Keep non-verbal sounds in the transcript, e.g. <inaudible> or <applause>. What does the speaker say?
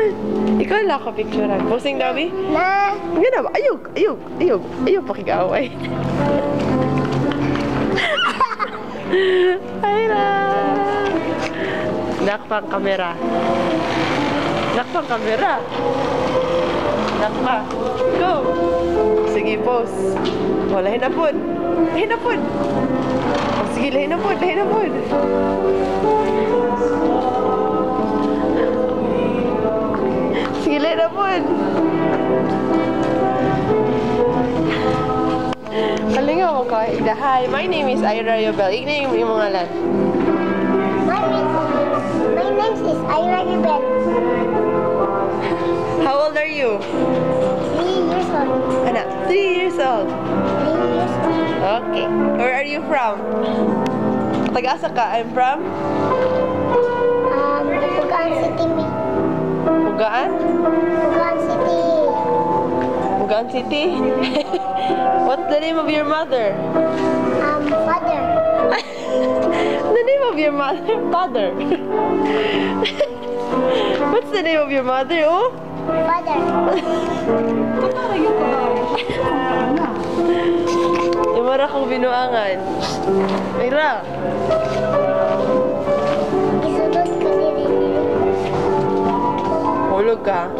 Lord! Ikaw lang ka picturean. Ah. Pusing daw, Bi? Na! Nga na ba? Ayog! Ayog! Ayog! Ayog pakikaway. <laughs> Ay na! Nakpang kamera. Nakpang kamera. Nakpa. Go! Sige, pose. Wala, hinapod. Hinapod! Oh, sige, hinapod, hinapod. Hinapod. Lahin na po. Sige, lahin na po. Kalinga mo. Ida, hi. My name is Ira Yobel. Igna yung yung mga lan. My name, is Ira Rebel. How old are you? Three years old. Anak, three years old. Three years old. Okay. Where are you from? Taga-asa ka? I'm from? Bugaan? Pugaan City. Bugaan City? <laughs> What's the name of your mother? Um, father. <laughs> the name of your mother? Father. <laughs> What's the name of your mother? Oh? Father. Yung mara kong binuangan. Ira. lugar.